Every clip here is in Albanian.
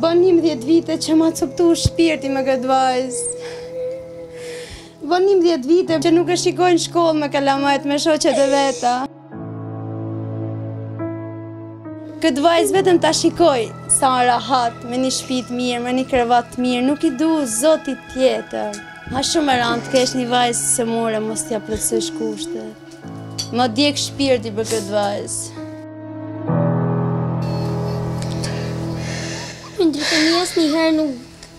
Ban njëmdhjet vite që m'a coptu shpirti me këtë vajzë. Ban njëmdhjet vite që nuk e shikojnë shkollë me kalamajt me shoqet e veta. Këtë vajzë vetëm ta shikoj, sa ma rahat, me një shpi t'mirë, me një krevat t'mirë, nuk i du zotit tjetër. A shumë e randë t'kesh një vajzë sëmurë, mos t'ia plotësosh kushtet. Ma djek shpirti për këtë vajzë. Më ndryt, një, as një herë nuk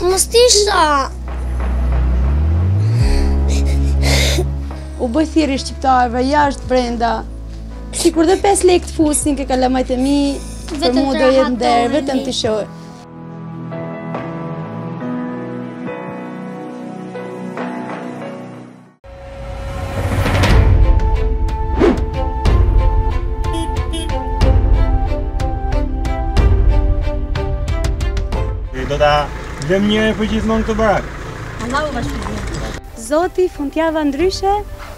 Mos t'isha. U bëj thirrje shqiptarëve jashtë brenda. Sikur dhe 5 lekë të fusin ke kalamajt e mi, për mua do jetë nder, vetëm t'i shoh. Do ta lëm një herë e përgjithmonë këtë barak. Allahu vazhdon. Zoti, Fundjava Ndryshe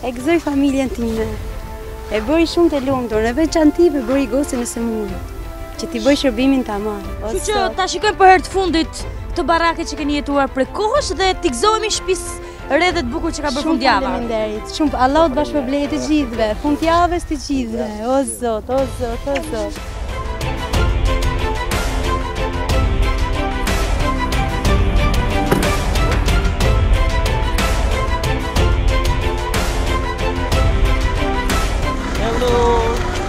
e gëzoi familjen time. E bëri shumë të lumtur, në veçanti më bëri gocën e sëmurë, që t'i bëj shërbimin tamam. Që ta shikojmë për herë të fundit këtë barake që keni jetuar prej kohësh dhe t'i gëzohemi shpisë re dhe të bukur që ka bërë Fundjava. Shumë faleminderit. Shumë Allahu jua shpërblejë të gjithëve. Fundjavës, të gjithëve. O zot, o zot, o zot. Hello.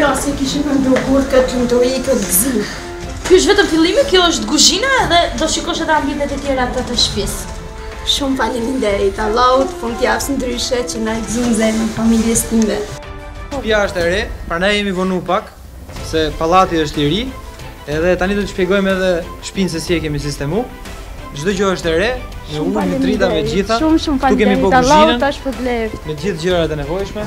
Ja, s'e kishim mendu kurrë ta gëzoj këtë gëzim. Kjo është vetëm fillimi, kjo është kuzhina edhe do shikosh edhe ambientet e tjera të të shpisë. Shumë faleminderit Allahut, Fundjavës Ndryshe që na gëzon zemrën familjes time. Shtëpia është e re, prandaj jemi vonu pak se pallati është i ri. Edhe tani do të shpjegojmë edhe shpinë se si e kemi sistemu. Çdo gjë është e re, me ujë, me drita, me gjitha. Shumë shumë faleminderit Allahut ta shpërbleftë. Me gjithë gjërat e nevojshme.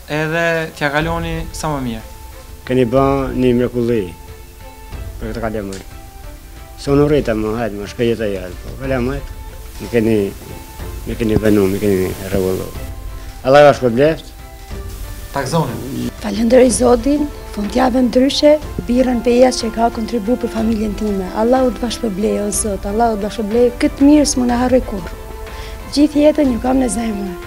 Edhe t'ia kaloni sa më mirë. Keni ba një mrekulli për këta kalamaj. Së në rritë më, hajtë më, shpejtë të jërë, po kalamaj, më keni, më keni venu, më keni rregullu. Allahu jua shpërbleftë. Tak zonin. Falënderoj Zotin, Fundjavën ndryshe, birën peja që ka kontribu për familjen time. Allahu të ta shpërblejë, o Zot, Allahu të ta shpërblejë, këtë të mirë s'mun ta harroj kurrë. Gjithë jetën ju kam në zemër.